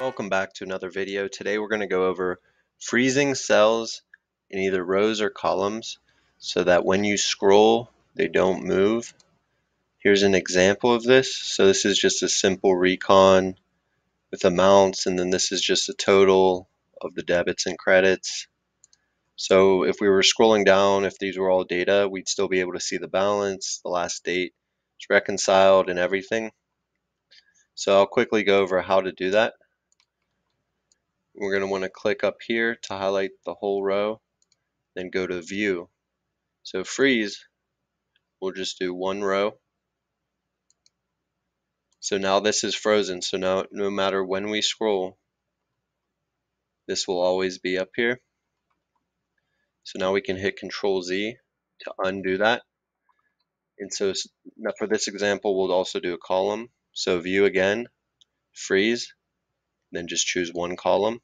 Welcome back to another video. Today we're going to go over freezing cells in either rows or columns so that when you scroll they don't move. Here's an example of this. So this is just a simple recon with amounts and then this is just a total of the debits and credits. So if we were scrolling down, if these were all data, we'd still be able to see the balance, the last date, it's reconciled and everything. So I'll quickly go over how to do that. We're going to want to click up here to highlight the whole row, then go to view. So freeze, we'll just do one row. So now this is frozen. So now no matter when we scroll, this will always be up here. So now we can hit Control Z to undo that. And so for this example, we'll also do a column. So view again, freeze, then just choose one column.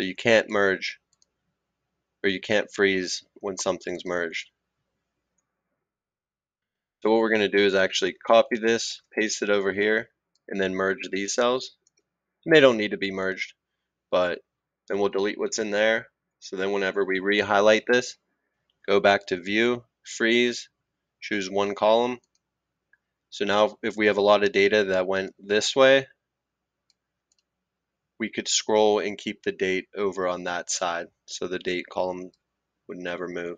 So you can't merge or you can't freeze when something's merged. So what we're going to do is actually copy this, paste it over here, and then merge these cells. They don't need to be merged, but then we'll delete what's in there. So then whenever we re-highlight this, go back to view, freeze, choose one column. So now if we have a lot of data that went this way, we could scroll and keep the date over on that side. So the date column would never move.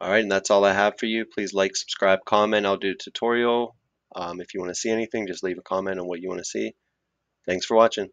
All right, and that's all I have for you. Please like, subscribe, comment. I'll do a tutorial. Um, if you want to see anything, just leave a comment on what you want to see. Thanks for watching.